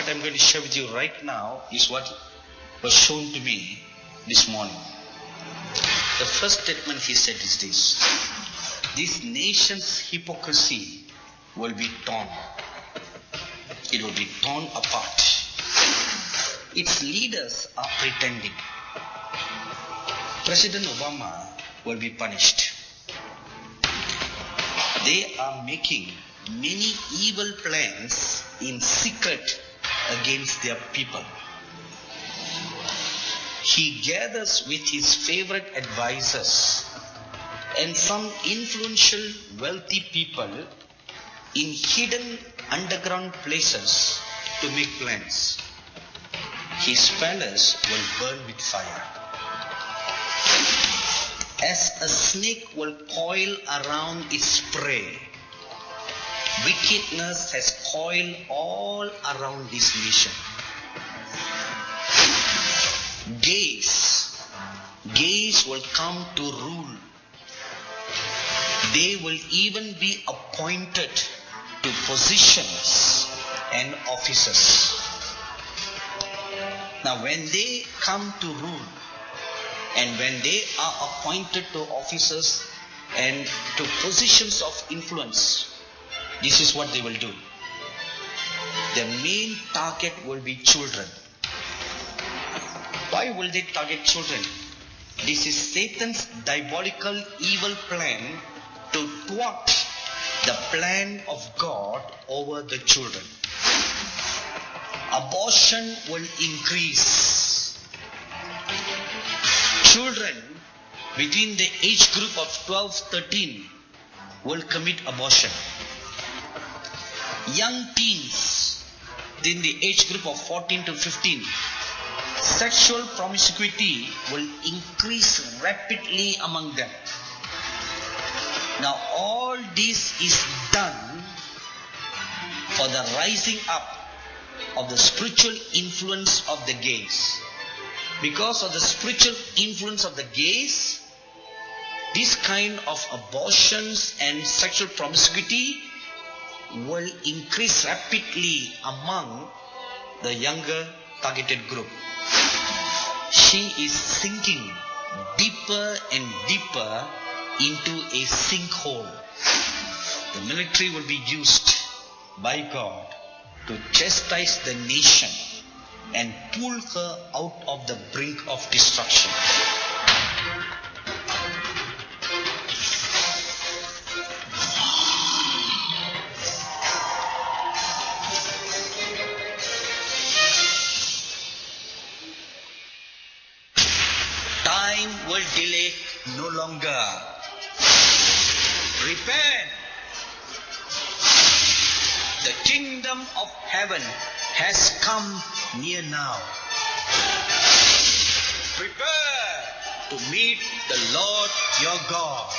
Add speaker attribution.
Speaker 1: what I'm going to share with you right now is what was shown to me this morning. The first statement he said is this This nation's hypocrisy will be torn, it will be torn apart. Its leaders are pretending. President Obama will be punished. They are making many evil plans in secret against their people. He gathers with his favorite advisors and some influential wealthy people in hidden underground places to make plans. His palace will burn with fire. As a snake will coil around its prey, wickedness has coiled all around this nation. Gays, gays will come to rule. They will even be appointed to positions and offices. Now, when they come to rule and when they are appointed to offices and to positions of influence, this is what they will do. The main target will be children. Why will they target children? This is Satan's diabolical evil plan to thwart the plan of God over the children. Abortion will increase. Children between the age group of 12 13 will commit abortion. Young teens in the age group of 14 to 15 sexual promiscuity will increase rapidly among them. Now, all this is done for the rising up of the spiritual influence of the gays. Because of the spiritual influence of the gays, this kind of abortions and sexual promiscuity will increase rapidly among the younger targeted group. She is sinking deeper and deeper into a sinkhole. The military will be used by God to chastise the nation and pull her out of the brink of destruction. Delay no longer. Repent. The kingdom of heaven has come near now. Prepare to meet the Lord your God.